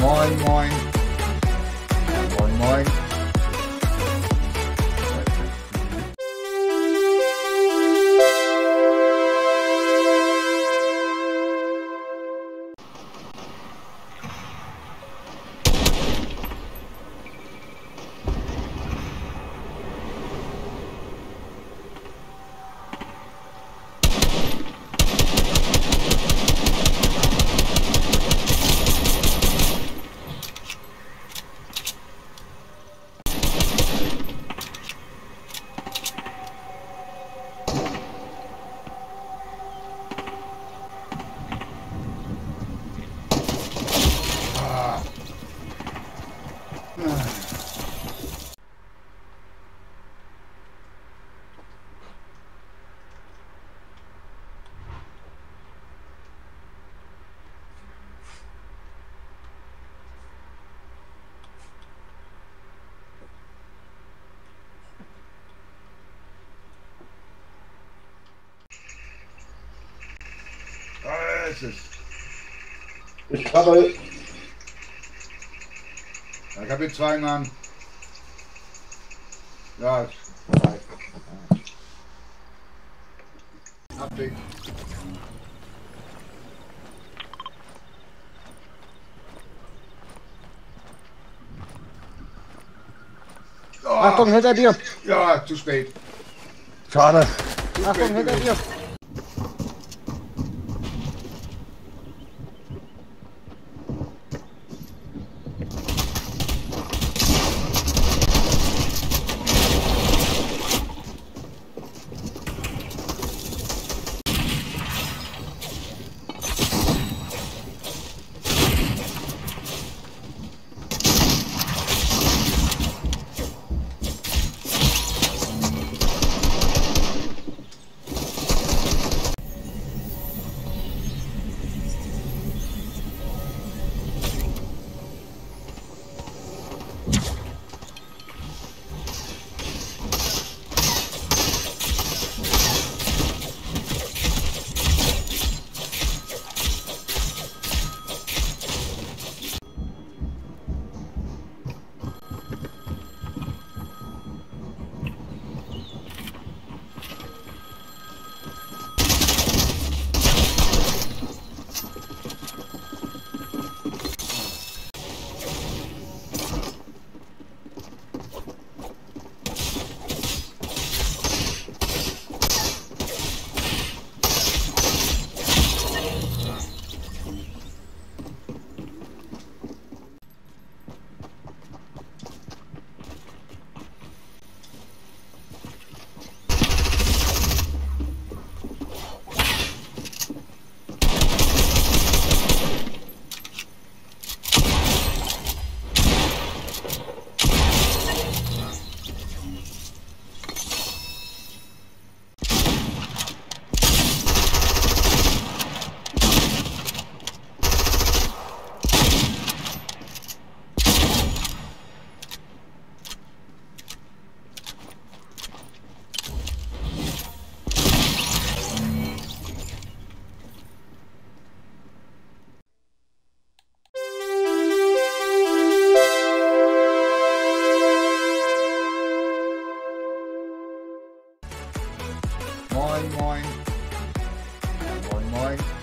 Moin, moin. Moin, moin. Ich krabbel. Ich habe hier zwei Mann. Ja, ist vorbei. Abweg. Achtung, hinter dir! Ja, zu spät. Schade. Zu Achtung, spät hinter dir! Moin, moin. Ja, moin, moin.